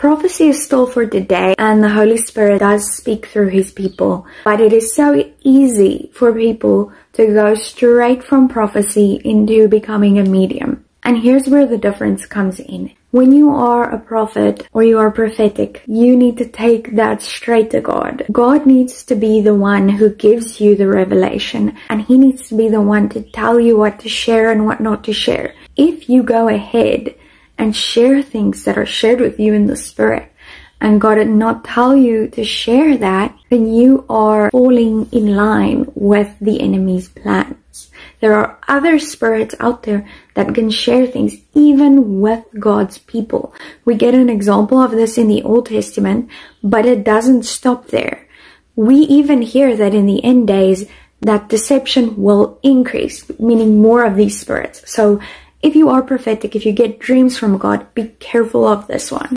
Prophecy is still for today and the Holy Spirit does speak through his people, but it is so easy for people to go straight from prophecy into becoming a medium. And here's where the difference comes in. When you are a prophet or you are prophetic, you need to take that straight to God. God needs to be the one who gives you the revelation and he needs to be the one to tell you what to share and what not to share. If you go ahead and share things that are shared with you in the spirit and God did not tell you to share that, then you are falling in line with the enemy's plans. There are other spirits out there that can share things even with God's people. We get an example of this in the Old Testament, but it doesn't stop there. We even hear that in the end days that deception will increase, meaning more of these spirits. So if you are prophetic, if you get dreams from God, be careful of this one.